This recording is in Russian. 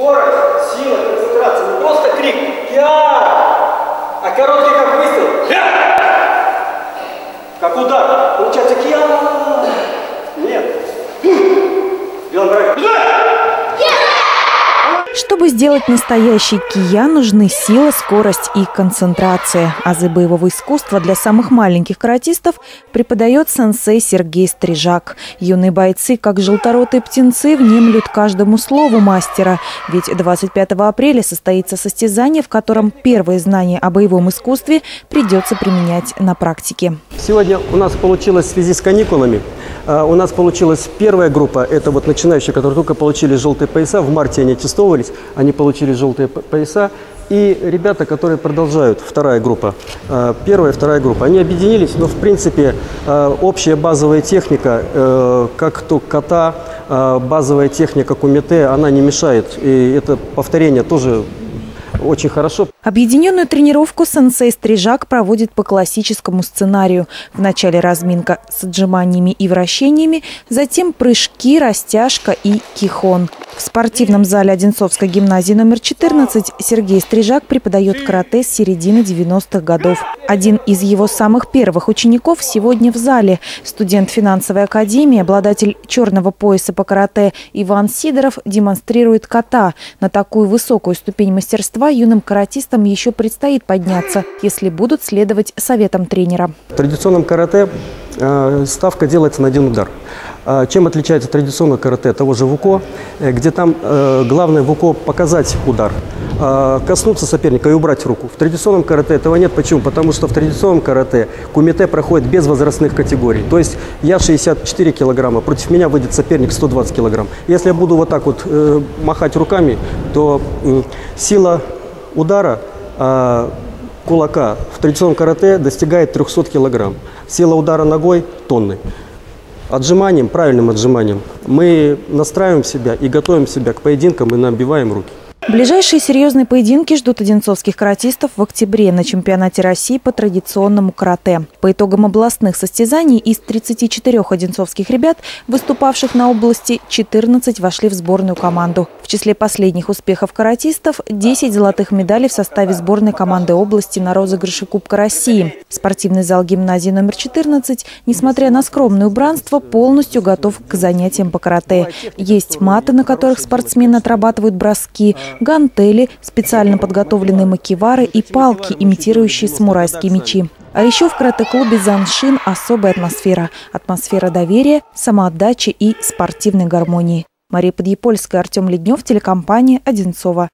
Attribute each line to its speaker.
Speaker 1: Скорость, сила, концентрация. Не просто крик «Я!», а короткий как выстрел «Я!». Как удар. Получается «Я!». Нет. Белый брак.
Speaker 2: Чтобы сделать настоящий кия, нужны сила, скорость и концентрация. Азы боевого искусства для самых маленьких каратистов преподает сенсей Сергей Стрижак. Юные бойцы, как желторотые птенцы, внемлют каждому слову мастера. Ведь 25 апреля состоится состязание, в котором первые знания о боевом искусстве придется применять на практике.
Speaker 3: Сегодня у нас получилось в связи с каникулами. А, У нас получилась первая группа, это вот начинающие, которые только получили желтые пояса, в марте они аттестовывались, они получили желтые пояса. И ребята, которые продолжают, вторая группа, а, первая и вторая группа, они объединились, но в принципе а, общая базовая техника, э, как то ката, а, базовая техника кумите, она не мешает. И это повторение тоже очень хорошо.
Speaker 2: Объединенную тренировку сенсей Стрижак проводит по классическому сценарию. Вначале разминка с отжиманиями и вращениями, затем прыжки, растяжка и кихон. В спортивном зале Одинцовской гимназии номер 14 Сергей Стрижак преподает карате с середины 90-х годов. Один из его самых первых учеников сегодня в зале. Студент финансовой академии, обладатель черного пояса по карате Иван Сидоров демонстрирует ката. На такую высокую ступень мастерства юным каратистам еще предстоит подняться, если будут следовать советам тренера.
Speaker 3: В традиционном карате ставка делается на один удар. А Чем отличается традиционное карате того же ВУКО, э, где там э, главное ВУКО показать удар, коснуться соперника и убрать руку. В традиционном карате этого нет. Почему? Потому что в традиционном карате кумите проходит без возрастных категорий. То есть я 64 килограмма, против меня выйдет соперник 120 килограмм. Если я буду вот так вот э, махать руками, то сила удара кулака в традиционном карате достигает 300 килограмм. Сила удара ногой – тонны. Отжиманием, правильным отжиманием мы настраиваем себя и готовим себя к поединкам и набиваем руки.
Speaker 2: Ближайшие серьезные поединки ждут одинцовских каратистов в октябре на чемпионате России по традиционному карате. По итогам областных состязаний из 34 одинцовских ребят, выступавших на области, 14 вошли в сборную команду. В числе последних успехов каратистов – 10 золотых медалей в составе сборной команды области на розыгрыше Кубка России. Спортивный зал гимназии номер 14, несмотря на скромное убранство, полностью готов к занятиям по карате. Есть маты, на которых спортсмены отрабатывают броски, гантели, специально подготовленные макевары и палки, имитирующие самурайские мечи. А еще в карате-клубе «Заншин» особая атмосфера. Атмосфера доверия, самоотдачи и спортивной гармонии. Мария Подъепольская, Артем Леднев, телекомпания «Одинцова».